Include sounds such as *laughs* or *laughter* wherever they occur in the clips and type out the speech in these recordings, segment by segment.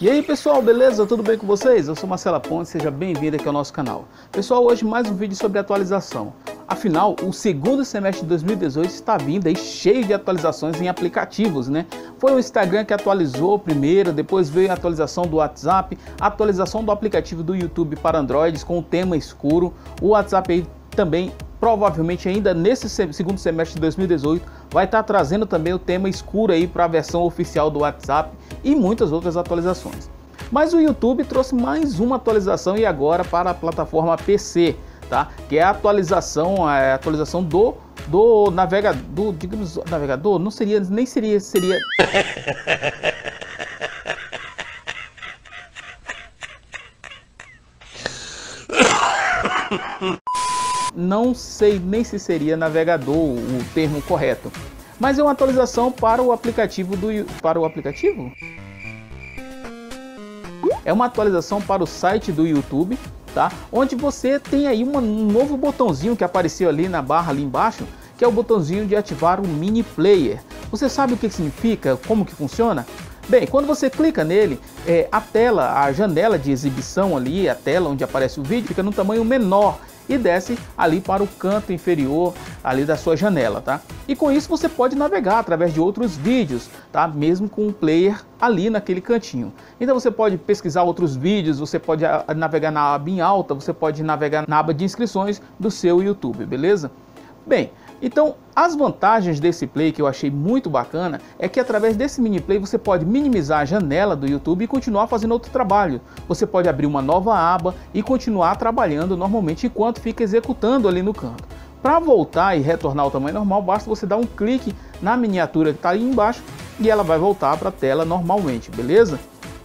E aí pessoal, beleza? Tudo bem com vocês? Eu sou Marcela Ponte, seja bem-vindo aqui ao nosso canal. Pessoal, hoje mais um vídeo sobre atualização. Afinal, o segundo semestre de 2018 está vindo aí cheio de atualizações em aplicativos, né? Foi o Instagram que atualizou primeiro, depois veio a atualização do WhatsApp, a atualização do aplicativo do YouTube para Androids com o tema escuro, o WhatsApp aí também provavelmente ainda nesse segundo semestre de 2018 vai estar trazendo também o tema escuro aí para a versão oficial do WhatsApp e muitas outras atualizações. Mas o YouTube trouxe mais uma atualização e agora para a plataforma PC, tá? Que é a atualização, a atualização do do navegador, digamos, navegador, não seria nem seria seria *laughs* não sei nem se seria navegador o termo correto, mas é uma atualização para o aplicativo do para o aplicativo. É uma atualização para o site do YouTube, tá? Onde você tem aí um novo botãozinho que apareceu ali na barra ali embaixo, que é o botãozinho de ativar o mini player. Você sabe o que significa? Como que funciona? Bem, quando você clica nele, é, a tela, a janela de exibição ali, a tela onde aparece o vídeo, fica no tamanho menor e desce ali para o canto inferior ali da sua janela, tá? E com isso você pode navegar através de outros vídeos, tá? Mesmo com o player ali naquele cantinho. Então você pode pesquisar outros vídeos, você pode ah, navegar na aba em alta, você pode navegar na aba de inscrições do seu YouTube, beleza? Bem, então, as vantagens desse play que eu achei muito bacana é que através desse mini play você pode minimizar a janela do YouTube e continuar fazendo outro trabalho. Você pode abrir uma nova aba e continuar trabalhando normalmente enquanto fica executando ali no canto. Para voltar e retornar ao tamanho normal, basta você dar um clique na miniatura que está aí embaixo e ela vai voltar para a tela normalmente, beleza?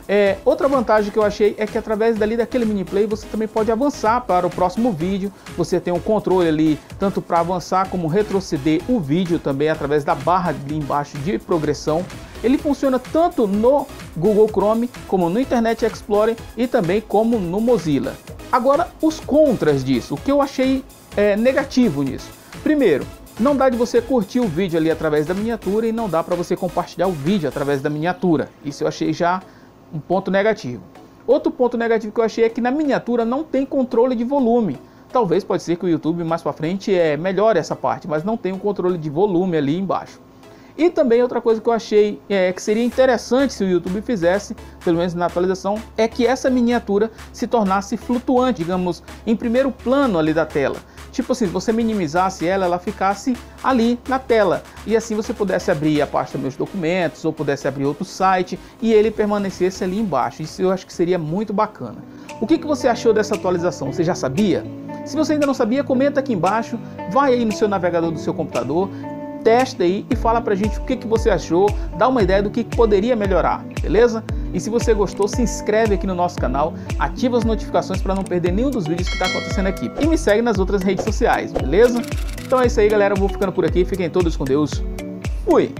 É, outra vantagem que eu achei é que através dali daquele mini play você também pode avançar para o próximo vídeo. Você tem um controle ali tanto para avançar como retroceder o vídeo também através da barra ali embaixo de progressão. Ele funciona tanto no Google Chrome como no Internet Explorer e também como no Mozilla. Agora os contras disso, o que eu achei é, negativo nisso. Primeiro, não dá de você curtir o vídeo ali através da miniatura e não dá para você compartilhar o vídeo através da miniatura. Isso eu achei já um ponto negativo. Outro ponto negativo que eu achei é que na miniatura não tem controle de volume. Talvez pode ser que o YouTube mais para frente é melhor essa parte, mas não tem um controle de volume ali embaixo. E também outra coisa que eu achei é, que seria interessante se o YouTube fizesse, pelo menos na atualização, é que essa miniatura se tornasse flutuante, digamos, em primeiro plano ali da tela. Tipo assim, você minimizasse ela, ela ficasse ali na tela. E assim você pudesse abrir a pasta meus documentos ou pudesse abrir outro site e ele permanecesse ali embaixo. Isso eu acho que seria muito bacana. O que, que você achou dessa atualização? Você já sabia? Se você ainda não sabia, comenta aqui embaixo, vai aí no seu navegador do seu computador, testa aí e fala pra gente o que, que você achou, dá uma ideia do que poderia melhorar, beleza? E se você gostou, se inscreve aqui no nosso canal, ativa as notificações para não perder nenhum dos vídeos que está acontecendo aqui. E me segue nas outras redes sociais, beleza? Então é isso aí, galera. Eu vou ficando por aqui. Fiquem todos com Deus. Fui!